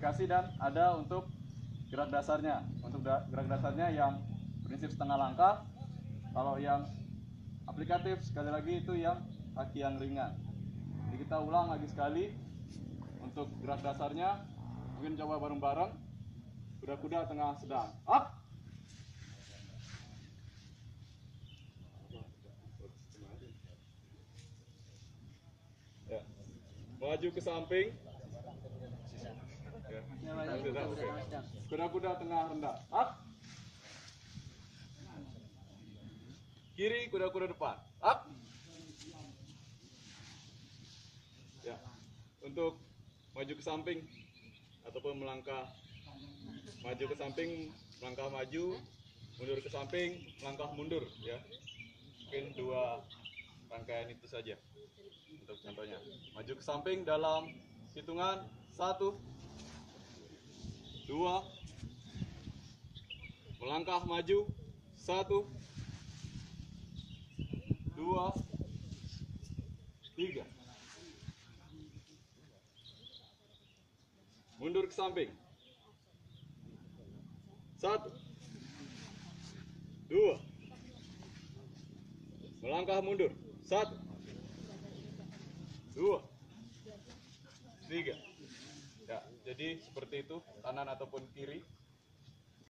modifikasi dan ada untuk gerak dasarnya. Untuk gerak dasarnya yang prinsip setengah langkah. Kalau yang aplikatif sekali lagi itu yang kaki yang ringan. Jadi kita ulang lagi sekali untuk gerak dasarnya. Mungkin coba bareng-bareng. Kuda-kuda tengah sedang. Up. Ya. Maju ke samping. Kuda-kuda tengah rendah. Up. Kiri kuda-kuda depan. Up. Ya. Untuk maju ke samping ataupun melangkah maju ke samping, melangkah maju, mundur ke samping, melangkah mundur ya. Mungkin dua rangkaian itu saja untuk contohnya. Maju ke samping dalam hitungan satu, dua, melangkah maju satu, dua, tiga. Mundur ke samping. Satu, dua, melangkah mundur. Satu, dua, tiga. Ya, jadi seperti itu kanan ataupun kiri